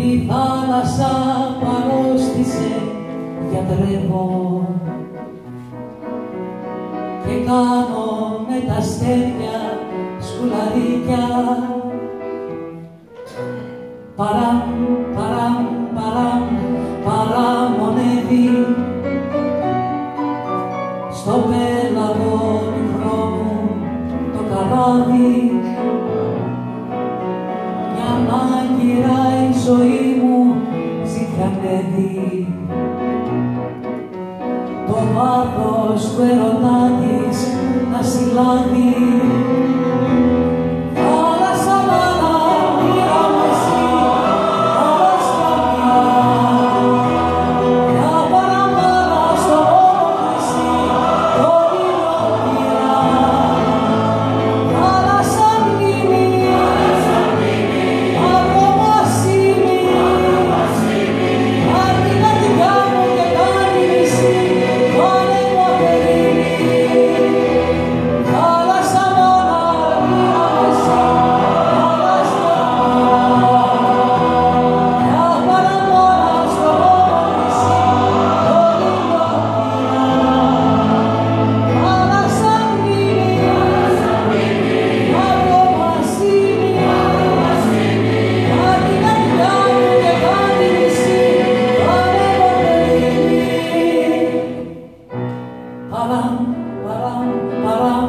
τη θάλασσα παρόστησε γιατρεύω. Και κάνω με τα αστέρια σκουλαρίκια. Παραμ, παραμ, παραμ, παραμονεύει. Στο πέλαγο του χρόνου το καράβι. Μια μάγειρα η ζωή μου ζητιανεύει το βάθος του ερωτά της να συλλάβει param, param.